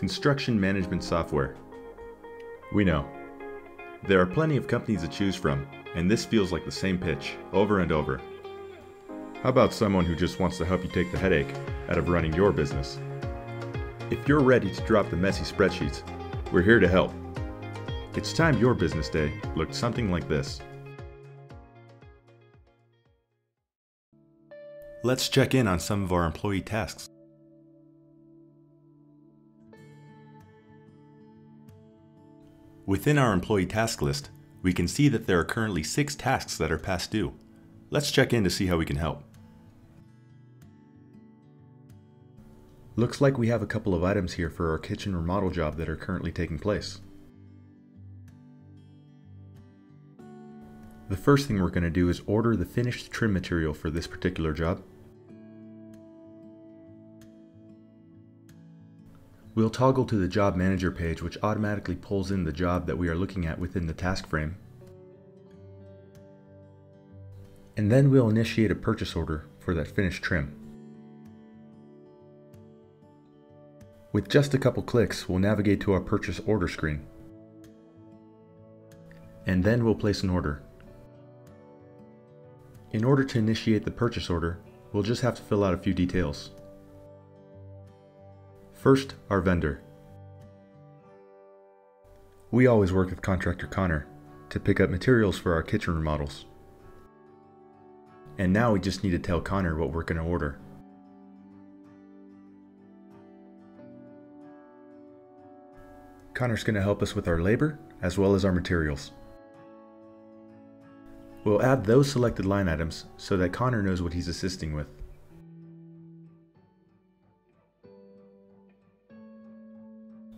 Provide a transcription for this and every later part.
construction management software. We know. There are plenty of companies to choose from, and this feels like the same pitch, over and over. How about someone who just wants to help you take the headache out of running your business? If you're ready to drop the messy spreadsheets, we're here to help. It's time your business day looked something like this. Let's check in on some of our employee tasks. Within our employee task list, we can see that there are currently six tasks that are past due. Let's check in to see how we can help. Looks like we have a couple of items here for our kitchen remodel job that are currently taking place. The first thing we're going to do is order the finished trim material for this particular job. We'll toggle to the Job Manager page which automatically pulls in the job that we are looking at within the task frame. And then we'll initiate a purchase order for that finished trim. With just a couple clicks, we'll navigate to our purchase order screen. And then we'll place an order. In order to initiate the purchase order, we'll just have to fill out a few details. First, our vendor. We always work with contractor Connor to pick up materials for our kitchen remodels. And now we just need to tell Connor what we're going to order. Connor's going to help us with our labor as well as our materials. We'll add those selected line items so that Connor knows what he's assisting with.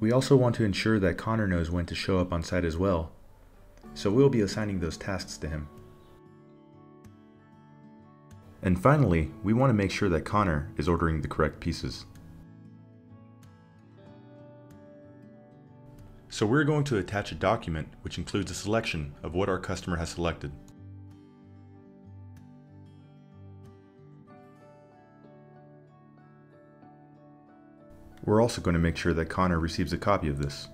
We also want to ensure that Connor knows when to show up on site as well, so we'll be assigning those tasks to him. And finally, we want to make sure that Connor is ordering the correct pieces. So we're going to attach a document which includes a selection of what our customer has selected. We're also going to make sure that Connor receives a copy of this.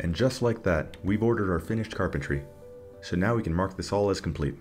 And just like that, we've ordered our finished carpentry. So now we can mark this all as complete.